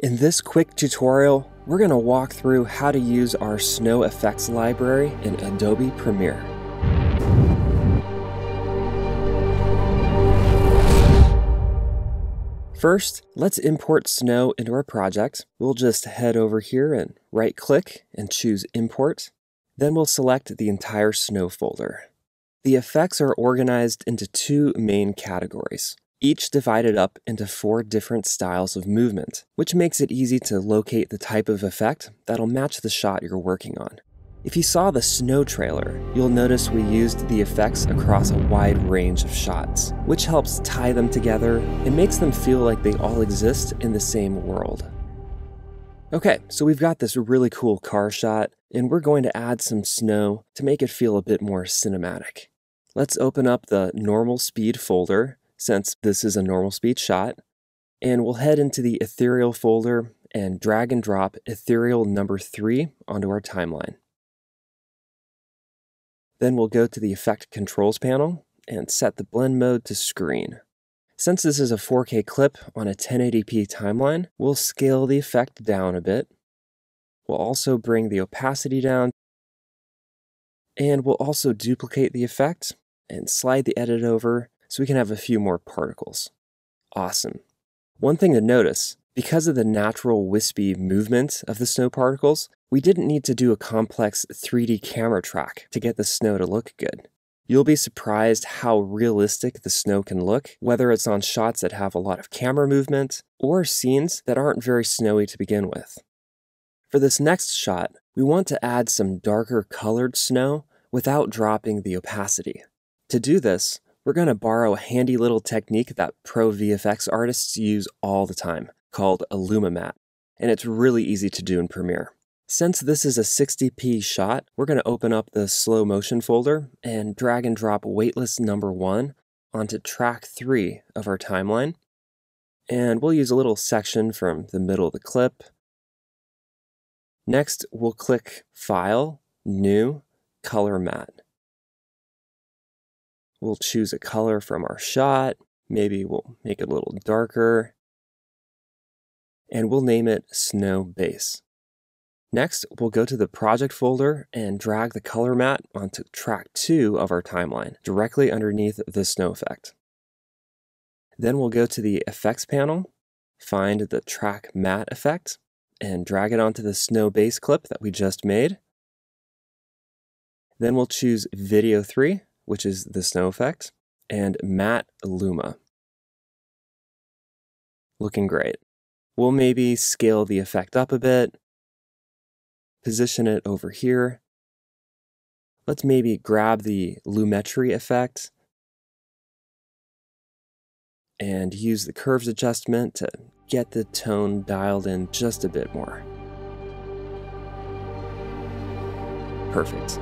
In this quick tutorial, we're going to walk through how to use our snow effects library in Adobe Premiere. First, let's import snow into our project. We'll just head over here and right click and choose import. Then we'll select the entire snow folder. The effects are organized into two main categories each divided up into four different styles of movement, which makes it easy to locate the type of effect that'll match the shot you're working on. If you saw the snow trailer, you'll notice we used the effects across a wide range of shots, which helps tie them together and makes them feel like they all exist in the same world. Okay, so we've got this really cool car shot, and we're going to add some snow to make it feel a bit more cinematic. Let's open up the normal speed folder since this is a normal speed shot. And we'll head into the ethereal folder and drag and drop ethereal number three onto our timeline. Then we'll go to the effect controls panel and set the blend mode to screen. Since this is a 4K clip on a 1080p timeline, we'll scale the effect down a bit. We'll also bring the opacity down, and we'll also duplicate the effect and slide the edit over so we can have a few more particles. Awesome. One thing to notice, because of the natural wispy movement of the snow particles, we didn't need to do a complex 3D camera track to get the snow to look good. You'll be surprised how realistic the snow can look, whether it's on shots that have a lot of camera movement or scenes that aren't very snowy to begin with. For this next shot, we want to add some darker colored snow without dropping the opacity. To do this, we're going to borrow a handy little technique that pro VFX artists use all the time called a luma matte, and it's really easy to do in Premiere. Since this is a 60p shot, we're going to open up the slow motion folder and drag and drop weightless number one onto track three of our timeline. And we'll use a little section from the middle of the clip. Next, we'll click File, New, Color Matte. We'll choose a color from our shot. Maybe we'll make it a little darker. And we'll name it Snow Base. Next, we'll go to the project folder and drag the color matte onto track 2 of our timeline, directly underneath the snow effect. Then we'll go to the effects panel, find the track matte effect, and drag it onto the snow base clip that we just made. Then we'll choose video 3 which is the snow effect, and Matte Luma. Looking great. We'll maybe scale the effect up a bit, position it over here. Let's maybe grab the Lumetri effect and use the curves adjustment to get the tone dialed in just a bit more. Perfect.